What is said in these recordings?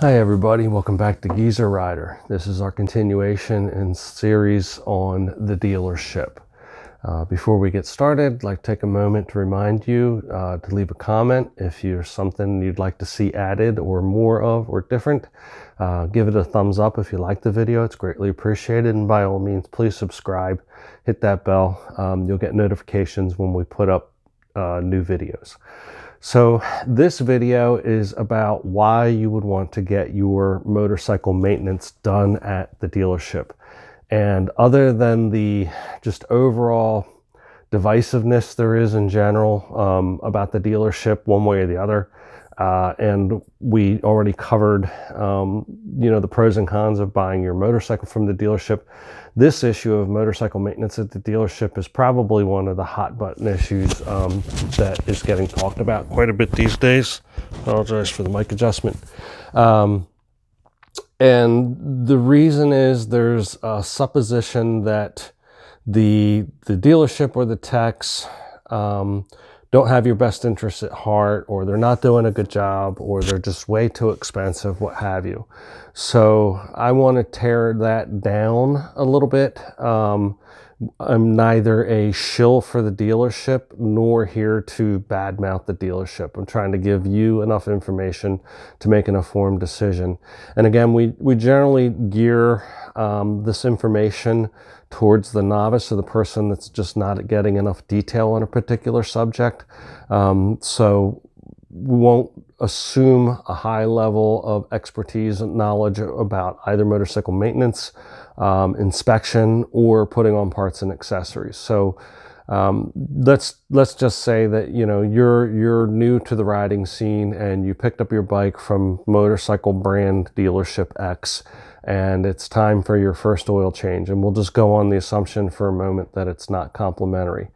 Hi everybody, welcome back to Geezer Rider. This is our continuation in series on the dealership. Uh, before we get started, I'd like to take a moment to remind you uh, to leave a comment if there's something you'd like to see added or more of or different. Uh, give it a thumbs up if you like the video, it's greatly appreciated. And by all means, please subscribe, hit that bell. Um, you'll get notifications when we put up uh, new videos. So this video is about why you would want to get your motorcycle maintenance done at the dealership. And other than the just overall divisiveness there is in general um, about the dealership one way or the other, uh, and we already covered, um, you know, the pros and cons of buying your motorcycle from the dealership. This issue of motorcycle maintenance at the dealership is probably one of the hot button issues um, that is getting talked about quite a bit these days. Apologize for the mic adjustment. Um, and the reason is there's a supposition that the the dealership or the techs um, don't have your best interests at heart or they're not doing a good job or they're just way too expensive, what have you. So I want to tear that down a little bit. Um, I'm neither a shill for the dealership nor here to badmouth the dealership. I'm trying to give you enough information to make an informed decision. And again, we, we generally gear um, this information towards the novice or the person that's just not getting enough detail on a particular subject. Um, so we won't assume a high level of expertise and knowledge about either motorcycle maintenance, um, inspection, or putting on parts and accessories. So um, let's let's just say that you know you're you're new to the riding scene and you picked up your bike from motorcycle brand dealership X and it's time for your first oil change. And we'll just go on the assumption for a moment that it's not complimentary.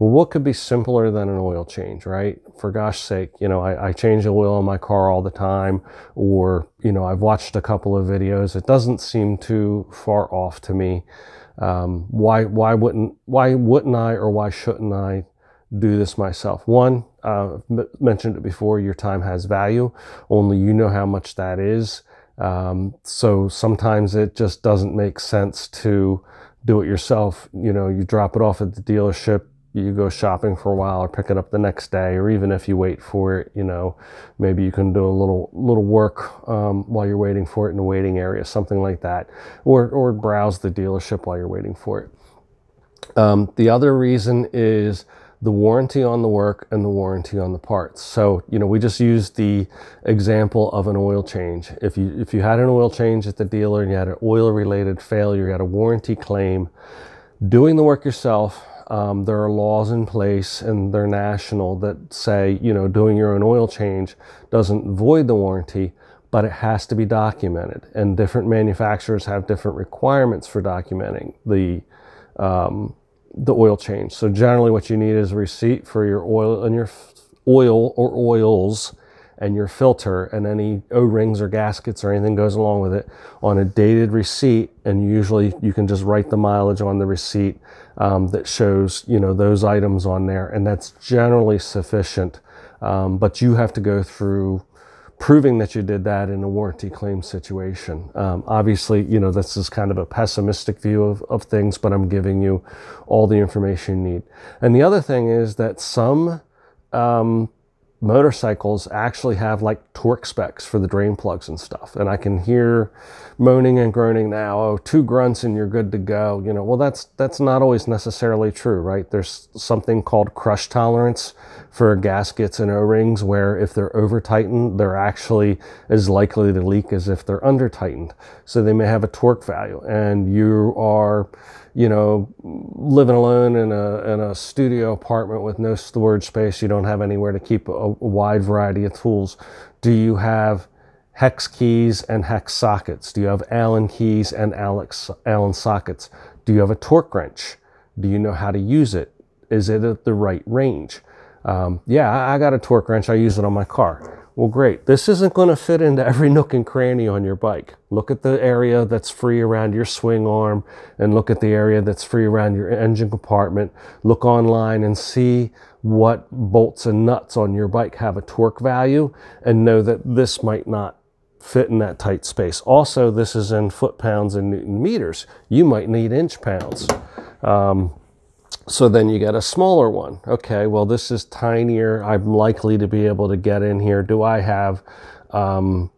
Well, what could be simpler than an oil change, right? For gosh sake, you know, I, I change the oil in my car all the time, or, you know, I've watched a couple of videos. It doesn't seem too far off to me. Um, why, why wouldn't, why wouldn't I, or why shouldn't I do this myself? One, uh, mentioned it before, your time has value. Only you know how much that is. Um, so sometimes it just doesn't make sense to do it yourself. You know, you drop it off at the dealership, you go shopping for a while or pick it up the next day, or even if you wait for it, you know, maybe you can do a little little work um, while you're waiting for it in the waiting area, something like that, or or browse the dealership while you're waiting for it. Um, the other reason is the warranty on the work and the warranty on the parts. So, you know, we just used the example of an oil change. If you if you had an oil change at the dealer and you had an oil related failure, you had a warranty claim, doing the work yourself, um, there are laws in place and they're national that say, you know, doing your own oil change doesn't void the warranty, but it has to be documented. And different manufacturers have different requirements for documenting the um, the oil change. So generally what you need is a receipt for your oil and your oil or oils and your filter and any O-rings or gaskets or anything goes along with it on a dated receipt. And usually you can just write the mileage on the receipt um, that shows, you know, those items on there. And that's generally sufficient. Um, but you have to go through proving that you did that in a warranty claim situation. Um, obviously, you know, this is kind of a pessimistic view of, of things, but I'm giving you all the information you need. And the other thing is that some um, motorcycles actually have like torque specs for the drain plugs and stuff. And I can hear moaning and groaning now, oh, two grunts and you're good to go. You know, well, that's, that's not always necessarily true, right? There's something called crush tolerance for gaskets and O-rings where if they're over tightened, they're actually as likely to leak as if they're under tightened. So they may have a torque value and you are, you know, living alone in a, in a studio apartment with no storage space, you don't have anywhere to keep a, a wide variety of tools. Do you have hex keys and hex sockets? Do you have Allen keys and Alex, Allen sockets? Do you have a torque wrench? Do you know how to use it? Is it at the right range? Um, yeah, I got a torque wrench. I use it on my car. Well, great. This isn't going to fit into every nook and cranny on your bike. Look at the area that's free around your swing arm and look at the area that's free around your engine compartment. Look online and see what bolts and nuts on your bike have a torque value and know that this might not fit in that tight space. Also, this is in foot pounds and newton meters. You might need inch pounds. Um, so then you get a smaller one. Okay, well, this is tinier. I'm likely to be able to get in here. Do I have um,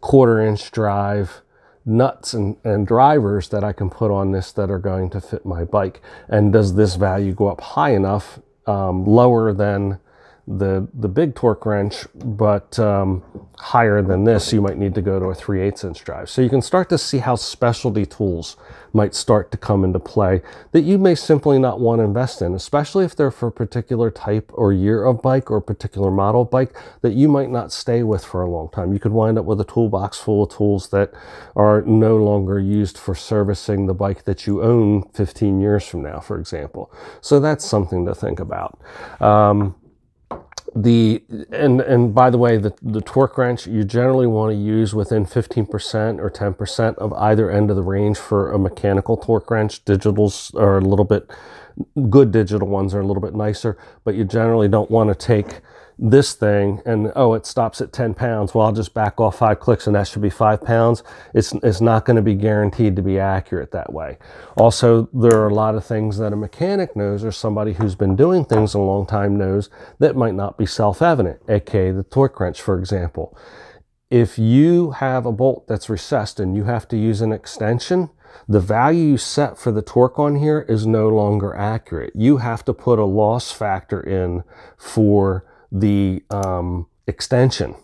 quarter inch drive nuts and, and drivers that I can put on this that are going to fit my bike? And does this value go up high enough, um, lower than the the big torque wrench, but um, higher than this, you might need to go to a 3 8 inch drive. So you can start to see how specialty tools might start to come into play that you may simply not want to invest in, especially if they're for a particular type or year of bike or particular model bike that you might not stay with for a long time. You could wind up with a toolbox full of tools that are no longer used for servicing the bike that you own 15 years from now, for example. So that's something to think about. Um, the and and by the way the, the torque wrench you generally want to use within 15% or 10% of either end of the range for a mechanical torque wrench. Digitals are a little bit good digital ones are a little bit nicer but you generally don't want to take this thing and oh it stops at 10 pounds. Well i'll just back off five clicks and that should be five pounds. It's, it's not going to be guaranteed to be accurate that way. Also there are a lot of things that a mechanic knows or somebody who's been doing things a long time knows that might not be self-evident aka the torque wrench for example. If you have a bolt that's recessed and you have to use an extension the value you set for the torque on here is no longer accurate. You have to put a loss factor in for the um, extension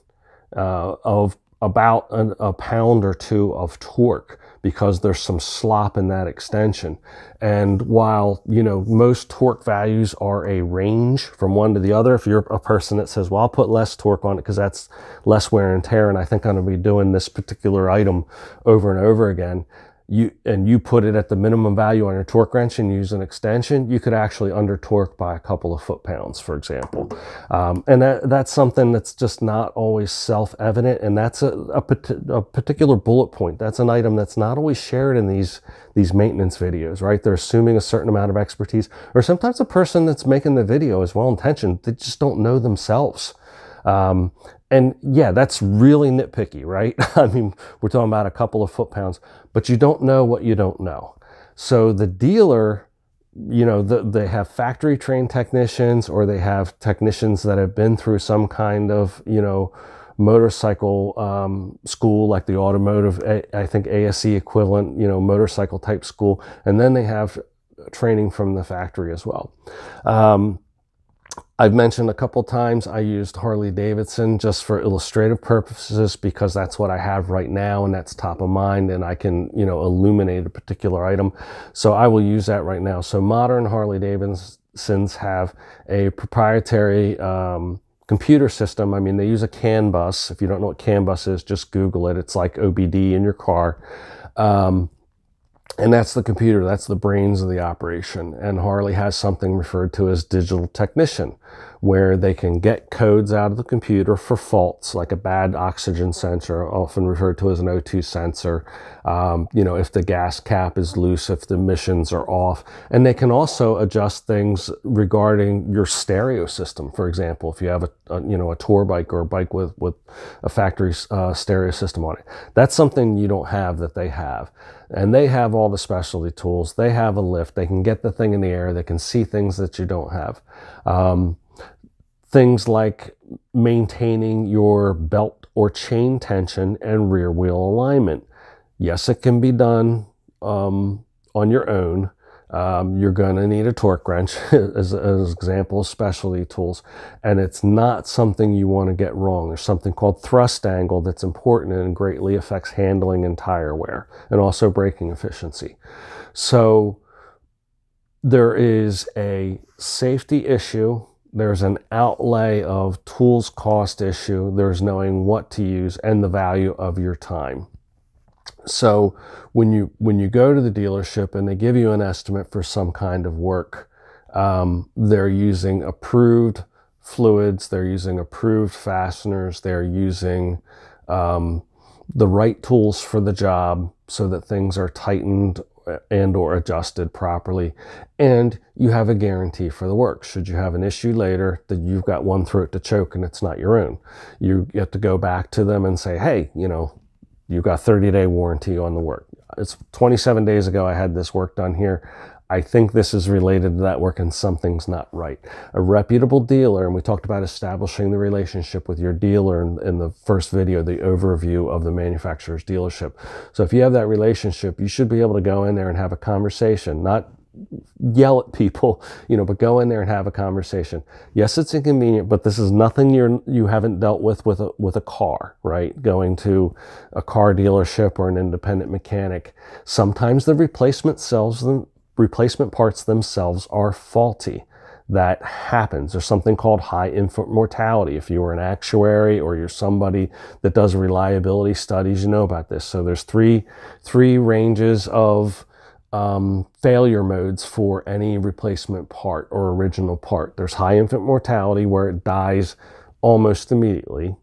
uh, of about an, a pound or two of torque because there's some slop in that extension. And while, you know, most torque values are a range from one to the other, if you're a person that says, well, I'll put less torque on it because that's less wear and tear, and I think I'm going to be doing this particular item over and over again, you and you put it at the minimum value on your torque wrench and use an extension, you could actually under torque by a couple of foot pounds, for example. Um, and that, that's something that's just not always self-evident. And that's a, a, a, particular bullet point. That's an item that's not always shared in these, these maintenance videos, right? They're assuming a certain amount of expertise, or sometimes the person that's making the video is well-intentioned. They just don't know themselves. Um, and yeah, that's really nitpicky, right? I mean, we're talking about a couple of foot pounds, but you don't know what you don't know. So the dealer, you know, the, they have factory trained technicians or they have technicians that have been through some kind of, you know, motorcycle um, school like the automotive, I think ASE equivalent, you know, motorcycle type school. And then they have training from the factory as well. Um, I've mentioned a couple times I used Harley Davidson just for illustrative purposes because that's what I have right now and that's top of mind and I can, you know, illuminate a particular item. So I will use that right now. So modern Harley Davidsons have a proprietary um, computer system. I mean, they use a CAN bus. If you don't know what CAN bus is, just Google it. It's like OBD in your car. Um, and that's the computer, that's the brains of the operation. And Harley has something referred to as digital technician, where they can get codes out of the computer for faults, like a bad oxygen sensor, often referred to as an O2 sensor. Um, you know, if the gas cap is loose, if the emissions are off. And they can also adjust things regarding your stereo system. For example, if you have a, a you know, a tour bike or a bike with, with a factory uh, stereo system on it. That's something you don't have that they have and they have all the specialty tools. They have a lift. They can get the thing in the air. They can see things that you don't have. Um, things like maintaining your belt or chain tension and rear wheel alignment. Yes, it can be done um, on your own. Um, you're going to need a torque wrench as, an example, of specialty tools. And it's not something you want to get wrong. There's something called thrust angle that's important and greatly affects handling and tire wear and also braking efficiency. So there is a safety issue there's an outlay of tools cost issue. There's knowing what to use and the value of your time. So when you when you go to the dealership and they give you an estimate for some kind of work, um, they're using approved fluids, they're using approved fasteners, they're using um, the right tools for the job so that things are tightened and or adjusted properly and you have a guarantee for the work should you have an issue later that you've got one throat to choke and it's not your own you get to go back to them and say hey you know You've got 30 day warranty on the work. It's 27 days ago I had this work done here. I think this is related to that work and something's not right. A reputable dealer, and we talked about establishing the relationship with your dealer in, in, the first video, the overview of the manufacturer's dealership. So if you have that relationship, you should be able to go in there and have a conversation, not yell at people, you know, but go in there and have a conversation. Yes, it's inconvenient, but this is nothing you're you haven't dealt with with a with a car, right? Going to a car dealership or an independent mechanic. Sometimes the replacement cells replacement parts themselves are faulty. That happens. There's something called high infant mortality. If you are an actuary or you're somebody that does reliability studies, you know about this. So there's three three ranges of um, failure modes for any replacement part or original part. There's high infant mortality where it dies almost immediately.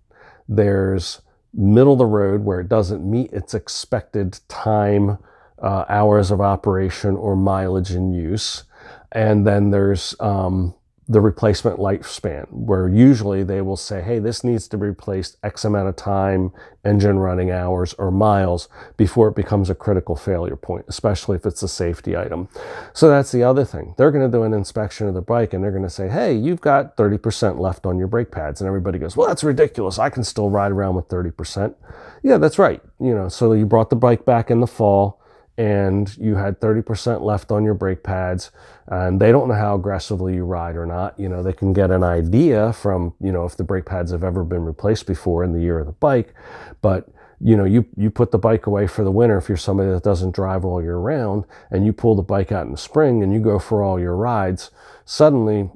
There's middle of the road where it doesn't meet its expected time uh, hours of operation or mileage in use. And then there's um, the replacement lifespan, where usually they will say, hey, this needs to be replaced X amount of time, engine running hours, or miles before it becomes a critical failure point, especially if it's a safety item. So that's the other thing. They're going to do an inspection of the bike and they're going to say, hey, you've got 30% left on your brake pads. And everybody goes, well, that's ridiculous. I can still ride around with 30%. Yeah, that's right. You know, so you brought the bike back in the fall and you had 30% left on your brake pads and they don't know how aggressively you ride or not. You know they can get an idea from you know if the brake pads have ever been replaced before in the year of the bike but you know you you put the bike away for the winter if you're somebody that doesn't drive all year round and you pull the bike out in the spring and you go for all your rides suddenly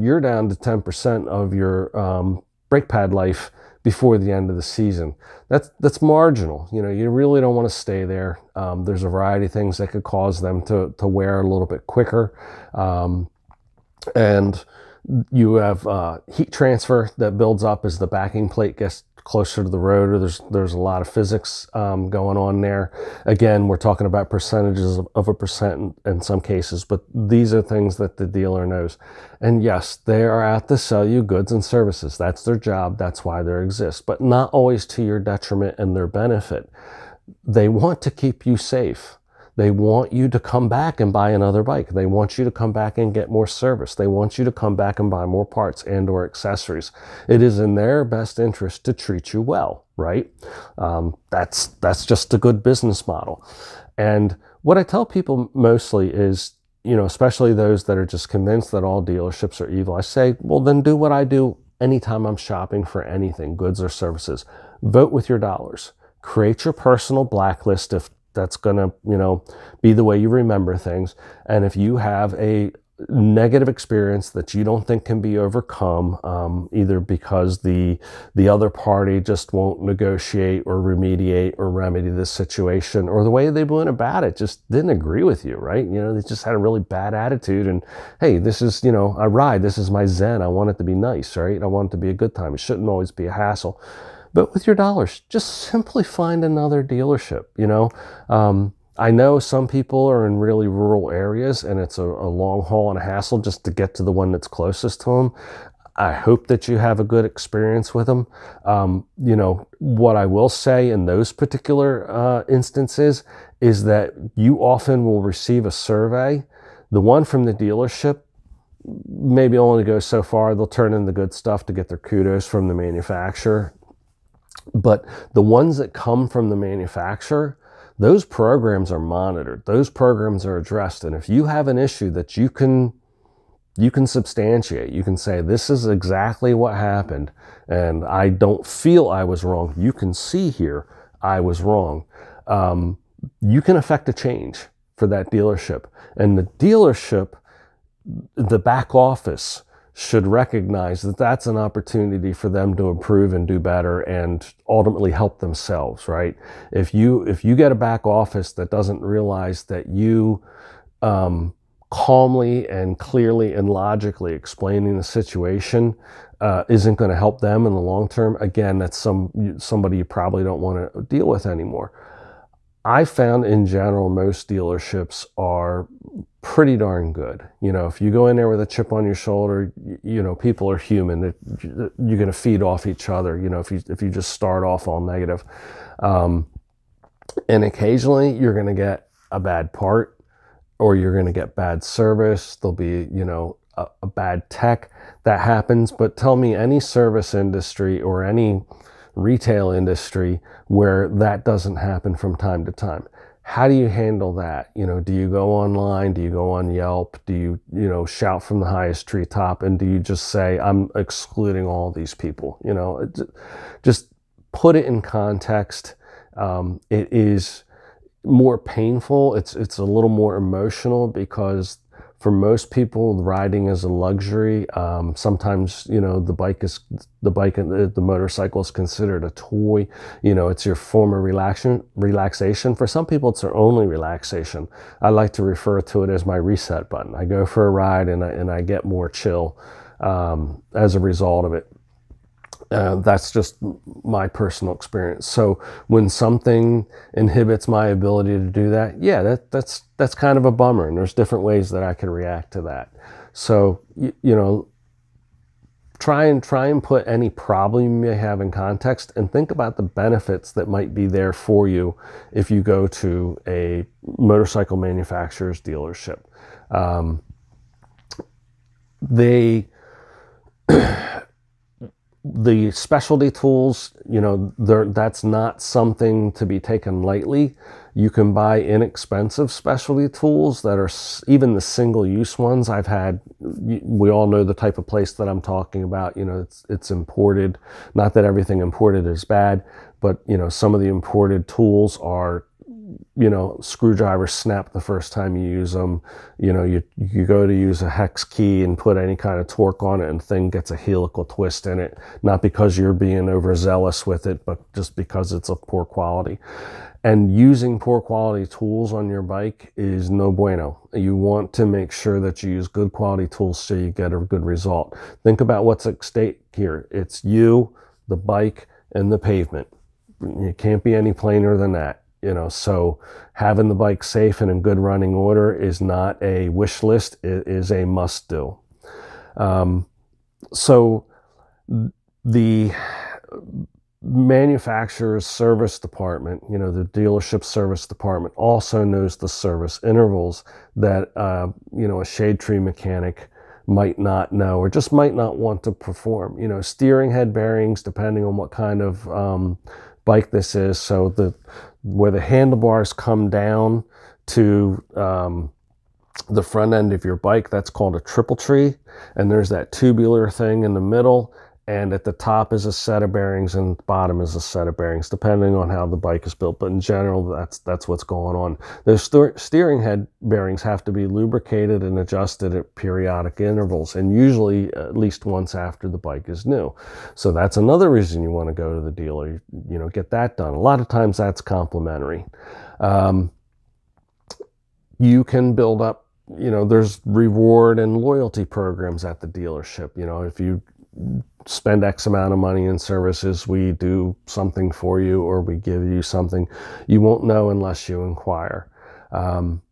you're down to 10% of your um, brake pad life before the end of the season. That's that's marginal. You know, you really don't want to stay there. Um, there's a variety of things that could cause them to to wear a little bit quicker, um, and you have uh, heat transfer that builds up as the backing plate gets closer to the rotor. There's there's a lot of physics um, going on there. Again, we're talking about percentages of, of a percent in, in, some cases, but these are things that the dealer knows. And yes, they are out to sell you goods and services. That's their job. That's why they exist, but not always to your detriment and their benefit. They want to keep you safe. They want you to come back and buy another bike. They want you to come back and get more service. They want you to come back and buy more parts and or accessories. It is in their best interest to treat you well, right? Um, that's, that's just a good business model. And what I tell people mostly is, you know, especially those that are just convinced that all dealerships are evil, I say, well, then do what I do anytime I'm shopping for anything, goods or services. Vote with your dollars. Create your personal blacklist if that's going to, you know, be the way you remember things. And if you have a negative experience that you don't think can be overcome, um, either because the the other party just won't negotiate or remediate or remedy this situation, or the way they went about it just didn't agree with you, right? You know, they just had a really bad attitude. And hey, this is you know a ride. This is my zen. I want it to be nice, right? I want it to be a good time. It shouldn't always be a hassle but with your dollars, just simply find another dealership. You know, um, I know some people are in really rural areas and it's a, a, long haul and a hassle just to get to the one that's closest to them. I hope that you have a good experience with them. Um, you know, what I will say in those particular uh, instances is that you often will receive a survey. The one from the dealership maybe only goes so far. They'll turn in the good stuff to get their kudos from the manufacturer but the ones that come from the manufacturer, those programs are monitored. Those programs are addressed. And if you have an issue that you can you can substantiate, you can say, this is exactly what happened, and I don't feel I was wrong. You can see here I was wrong. Um, you can affect a change for that dealership. And the dealership, the back office, should recognize that that's an opportunity for them to improve and do better and ultimately help themselves right? If you if you get a back office that doesn't realize that you um, calmly and clearly and logically explaining the situation uh, isn't going to help them in the long term again that's some somebody you probably don't want to deal with anymore. I found in general most dealerships are pretty darn good. You know, if you go in there with a chip on your shoulder, you, know, people are human. You're going to feed off each other. You know, if you if you just start off all negative, um, And occasionally you're going to get a bad part or you're going to get bad service. There'll be, you know, a, a bad tech that happens. But tell me any service industry or any retail industry where that doesn't happen from time to time how do you handle that? You know do you go online? Do you go on yelp? Do you you know shout from the highest treetop? And do you just say i'm excluding all these people you know? Just put it in context. Um, it is more painful. It's it's a little more emotional because for most people, riding is a luxury. Um, sometimes, you know, the bike is the bike and the, the, motorcycle is considered a toy. You know, it's your form of relaxation. Relaxation. For some people, it's their only relaxation. I like to refer to it as my reset button. I go for a ride and I, and I get more chill um, as a result of it. Uh, that's just my personal experience. So when something inhibits my ability to do that, yeah, that, that's that's kind of a bummer. And there's different ways that I can react to that. So you, you know, try and try and put any problem you may have in context, and think about the benefits that might be there for you if you go to a motorcycle manufacturer's dealership. Um, they the specialty tools, you know, that's not something to be taken lightly. You can buy inexpensive specialty tools that are even the single use ones. I've had, we all know the type of place that I'm talking about. You know, it's, it's imported. Not that everything imported is bad, but, you know, some of the imported tools are you know, screwdrivers snap the first time you use them. You know, you, you go to use a hex key and put any kind of torque on it and thing gets a helical twist in it. Not because you're being overzealous with it, but just because it's of poor quality. And using poor quality tools on your bike is no bueno. You want to make sure that you use good quality tools so you get a good result. Think about what's at stake here. It's you, the bike, and the pavement. It can't be any plainer than that you know so having the bike safe and in good running order is not a wish list it is a must do. Um, so the manufacturer's service department you know the dealership service department also knows the service intervals that uh, you know a shade tree mechanic might not know or just might not want to perform. You know steering head bearings depending on what kind of um, bike this is so the where the handlebars come down to um, the front end of your bike. That's called a triple tree. And there's that tubular thing in the middle. And at the top is a set of bearings and bottom is a set of bearings, depending on how the bike is built. But in general, that's that's what's going on. Those steering head bearings have to be lubricated and adjusted at periodic intervals, and usually at least once after the bike is new. So that's another reason you want to go to the dealer. You, you know, get that done. A lot of times that's complimentary. Um, you can build up you know there's reward and loyalty programs at the dealership you know if you spend X amount of money in services, we do something for you or we give you something. You won't know unless you inquire. Um,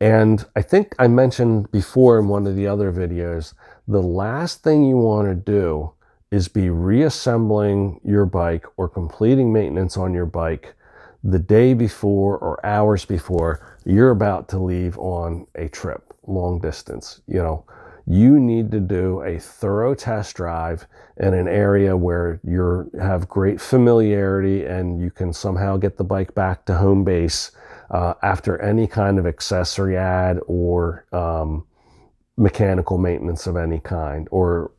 and I think I mentioned before in one of the other videos, the last thing you want to do is be reassembling your bike or completing maintenance on your bike the day before or hours before you're about to leave on a trip, long distance, you know you need to do a thorough test drive in an area where you have great familiarity and you can somehow get the bike back to home base uh, after any kind of accessory add or um, mechanical maintenance of any kind or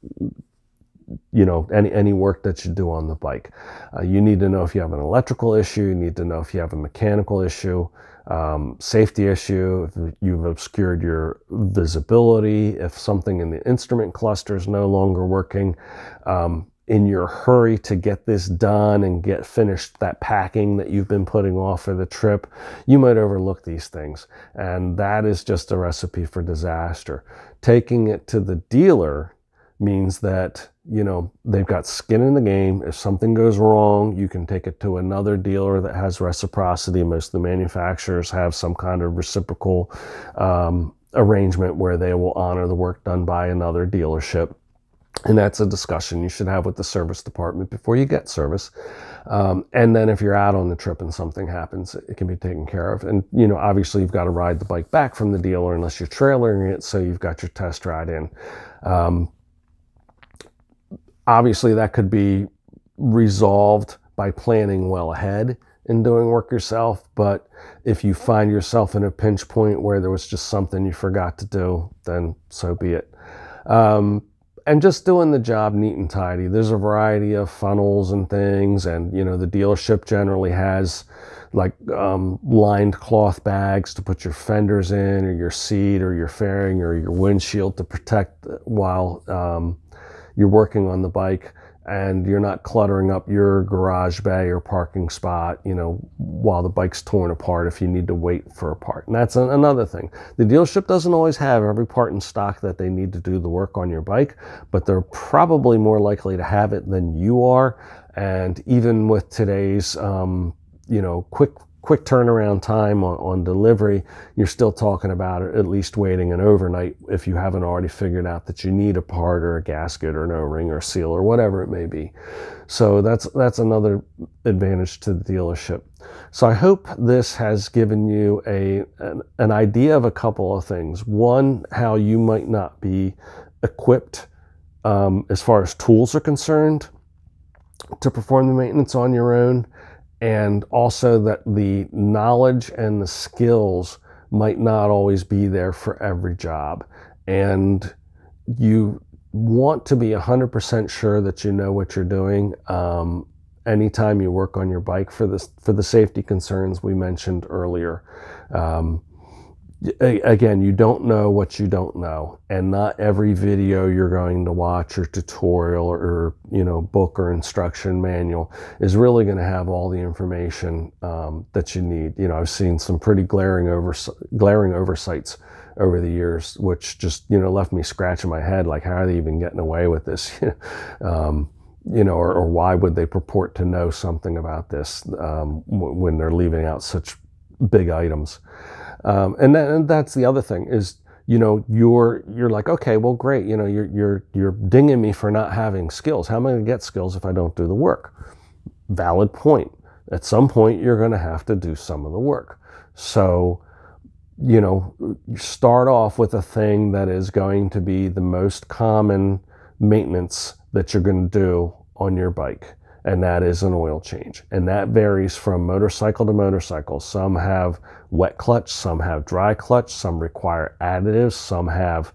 you know any any work that you do on the bike. Uh, you need to know if you have an electrical issue you need to know if you have a mechanical issue um, safety issue, if you've obscured your visibility, if something in the instrument cluster is no longer working, um, in your hurry to get this done and get finished that packing that you've been putting off for the trip, you might overlook these things. And that is just a recipe for disaster. Taking it to the dealer means that you know they've got skin in the game if something goes wrong you can take it to another dealer that has reciprocity most of the manufacturers have some kind of reciprocal um, arrangement where they will honor the work done by another dealership and that's a discussion you should have with the service department before you get service Um, and then if you're out on the trip and something happens, it can be taken care of. And, you know, obviously you've got to ride the bike back from the dealer unless you're trailering it. So you've got your test ride in. Um, obviously that could be resolved by planning well ahead and doing work yourself. But if you find yourself in a pinch point where there was just something you forgot to do, then so be it. Um, and just doing the job neat and tidy. There's a variety of funnels and things, and you know the dealership generally has like um, lined cloth bags to put your fenders in, or your seat, or your fairing, or your windshield to protect while um, you're working on the bike and you're not cluttering up your garage bay or parking spot, you know, while the bike's torn apart if you need to wait for a part. And that's another thing. The dealership doesn't always have every part in stock that they need to do the work on your bike, but they're probably more likely to have it than you are. And even with today's, um, you know, quick quick turnaround time on, on delivery, you're still talking about at least waiting an overnight if you haven't already figured out that you need a part or a gasket or an O-ring or seal or whatever it may be. So that's that's another advantage to the dealership. So I hope this has given you a an, an idea of a couple of things. One, how you might not be equipped um, as far as tools are concerned to perform the maintenance on your own and also that the knowledge and the skills might not always be there for every job. And you want to be 100% sure that you know what you're doing um, anytime you work on your bike for, this, for the safety concerns we mentioned earlier. Um, again, you don't know what you don't know, and not every video you're going to watch or tutorial or you know book or instruction manual is really going to have all the information um, that you need. You know, I've seen some pretty glaring over glaring oversights over the years, which just you know left me scratching my head, like how are they even getting away with this? um, you know, or, or, why would they purport to know something about this um, when they're leaving out such big items? Um, and, then, and that's the other thing is, you know, you're you're like, okay, well, great. You know, you're you're you're dinging me for not having skills. How am I going to get skills if I don't do the work? Valid point. At some point, you're going to have to do some of the work. So, you know, start off with a thing that is going to be the most common maintenance that you're going to do on your bike and that is an oil change. And that varies from motorcycle to motorcycle. Some have wet clutch, some have dry clutch, some require additives, some have,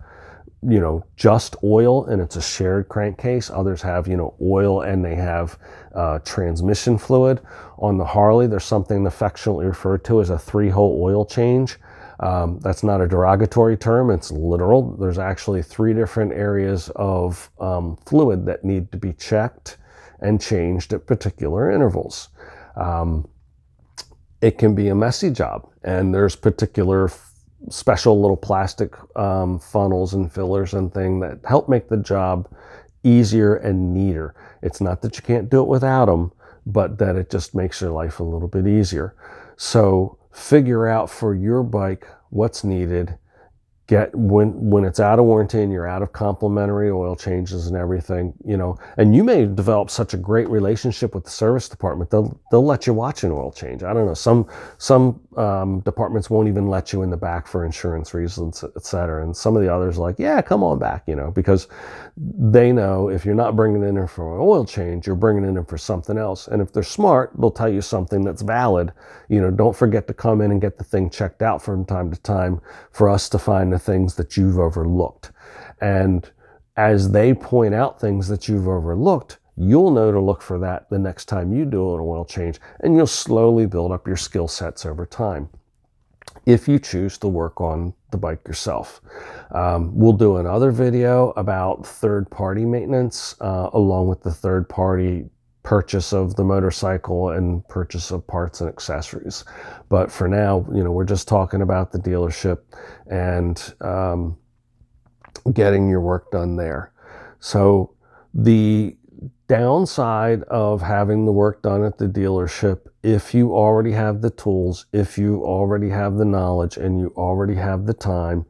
you know, just oil and it's a shared crankcase. Others have, you know, oil and they have uh, transmission fluid. On the Harley, there's something affectionately referred to as a three hole oil change. Um, that's not a derogatory term, it's literal. There's actually three different areas of um, fluid that need to be checked and changed at particular intervals. Um, it can be a messy job, and there's particular special little plastic um, funnels and fillers and thing that help make the job easier and neater. It's not that you can't do it without them, but that it just makes your life a little bit easier. So figure out for your bike what's needed get when when it's out of warranty and you're out of complimentary oil changes and everything you know and you may develop such a great relationship with the service department they'll they'll let you watch an oil change. I don't know some some um, departments won't even let you in the back for insurance reasons et cetera. And some of the others like yeah come on back you know because they know if you're not bringing in for an oil change you're bringing in for something else. And if they're smart they'll tell you something that's valid. You know don't forget to come in and get the thing checked out from time to time for us to find things that you've overlooked. And as they point out things that you've overlooked, you'll know to look for that the next time you do an oil change, and you'll slowly build up your skill sets over time if you choose to work on the bike yourself. Um, we'll do another video about third party maintenance uh, along with the third party purchase of the motorcycle and purchase of parts and accessories. But for now, you know, we're just talking about the dealership and um, getting your work done there. So the downside of having the work done at the dealership, if you already have the tools, if you already have the knowledge, and you already have the time,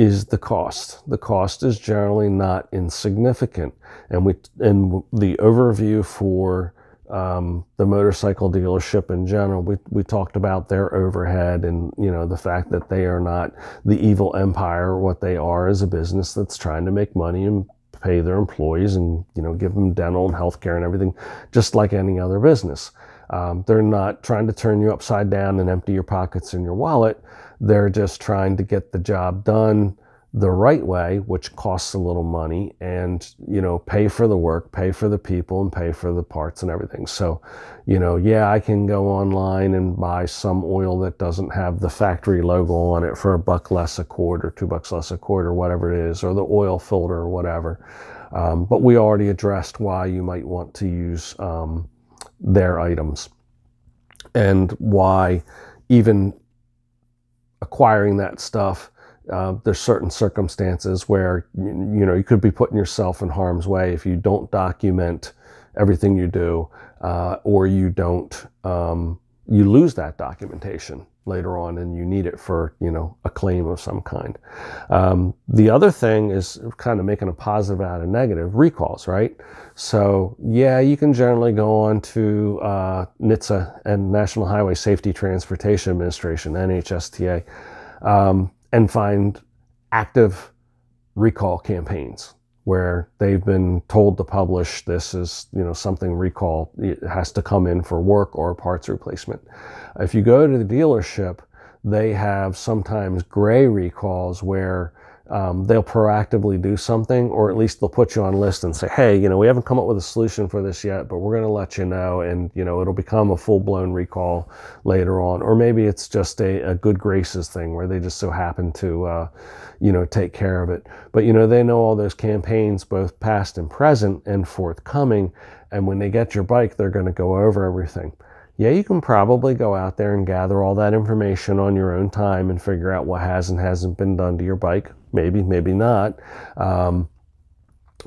is the cost. The cost is generally not insignificant. And we and the overview for um, the motorcycle dealership in general. We, we talked about their overhead and, you know, the fact that they are not the evil empire. What they are is a business that's trying to make money and pay their employees and, you know, give them dental and health care and everything, just like any other business. Um, they're not trying to turn you upside down and empty your pockets and your wallet. They're just trying to get the job done the right way, which costs a little money, and you know, pay for the work, pay for the people, and pay for the parts and everything. So, you know, yeah, I can go online and buy some oil that doesn't have the factory logo on it for a buck less a quart or two bucks less a quart or whatever it is, or the oil filter or whatever. Um, but we already addressed why you might want to use um, their items and why even acquiring that stuff uh, there's certain circumstances where you, know you could be putting yourself in harm's way if you don't document everything you do, uh, or you don't um, you lose that documentation later on and you need it for you know a claim of some kind. Um, the other thing is kind of making a positive out of negative recalls, right? So yeah, you can generally go on to uh, NHTSA and National Highway Safety Transportation Administration (NHSTA). Um, and find active recall campaigns where they've been told to publish this is you know something recall it has to come in for work or parts replacement. If you go to the dealership they have sometimes gray recalls where um, they'll proactively do something, or at least they'll put you on list and say, hey, you know, we haven't come up with a solution for this yet, but we're going to let you know, and you know, it'll become a full blown recall later on, or maybe it's just a, a good graces thing where they just so happen to, uh, you know, take care of it. But you know, they know all those campaigns, both past and present, and forthcoming, and when they get your bike, they're going to go over everything yeah, you can probably go out there and gather all that information on your own time and figure out what has and hasn't been done to your bike. Maybe, maybe not. Um,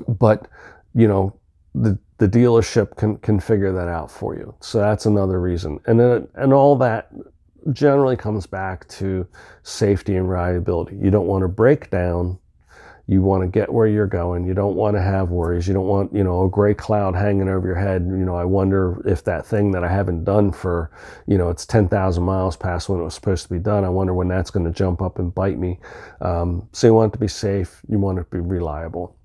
but, you know, the, the dealership can, can figure that out for you. So that's another reason. And then, and all that generally comes back to safety and reliability. You don't want to break down you want to get where you're going. You don't want to have worries. You don't want, you know, a gray cloud hanging over your head. You know, I wonder if that thing that I haven't done for, you know, it's 10,000 miles past when it was supposed to be done. I wonder when that's going to jump up and bite me. Um, so you want it to be safe. You want it to be reliable.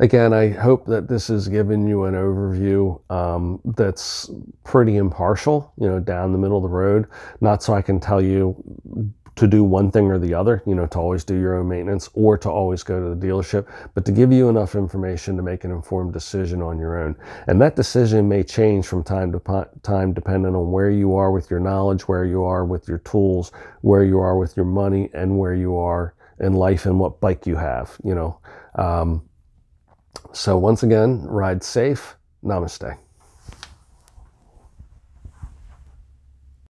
Again, I hope that this has given you an overview um, that's pretty impartial, you know, down the middle of the road. Not so I can tell you to do one thing or the other, you know, to always do your own maintenance or to always go to the dealership, but to give you enough information to make an informed decision on your own. And that decision may change from time to time depending on where you are with your knowledge, where you are with your tools, where you are with your money, and where you are in life and what bike you have, you know. Um, so once again, ride safe. Namaste.